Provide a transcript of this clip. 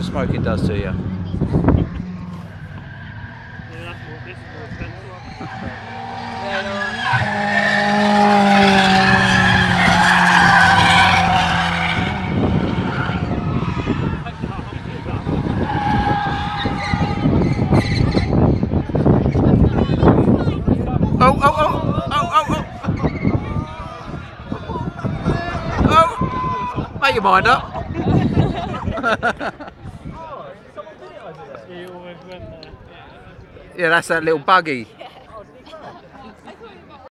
smoking does to you. Yeah, that's more, this is more expensive. Oh, oh, oh, oh, oh, oh. Oh, mind up. Yeah, you always went there. Yeah, that's that little buggy.